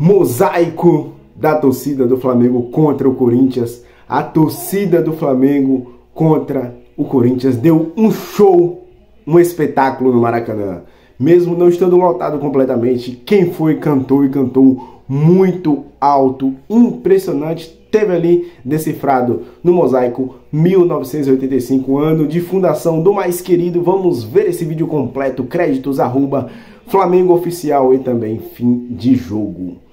mosaico da torcida do Flamengo contra o Corinthians. A torcida do Flamengo contra o Corinthians deu um show, um espetáculo no Maracanã. Mesmo não estando lotado completamente, quem foi cantou e cantou muito alto, impressionante. Teve ali decifrado no mosaico 1985, ano de fundação do mais querido. Vamos ver esse vídeo completo. Créditos arroba Flamengo Oficial e também fim de jogo.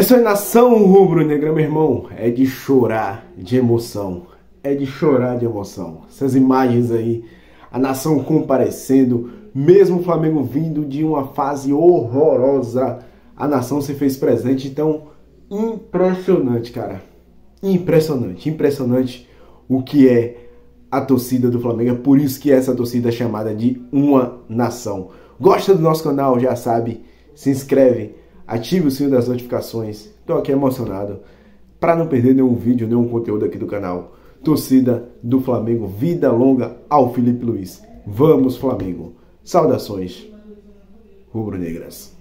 Essa é nação rubro-negra, meu irmão, é de chorar de emoção. É de chorar de emoção. Essas imagens aí, a nação comparecendo, mesmo o Flamengo vindo de uma fase horrorosa, a nação se fez presente. Então, impressionante, cara. Impressionante, impressionante o que é a torcida do Flamengo. É por isso que essa torcida é chamada de uma nação. Gosta do nosso canal, já sabe, se inscreve ative o sininho das notificações. Estou aqui emocionado para não perder nenhum vídeo, nenhum conteúdo aqui do canal. Torcida do Flamengo, vida longa ao Felipe Luiz. Vamos Flamengo. Saudações rubro-negras.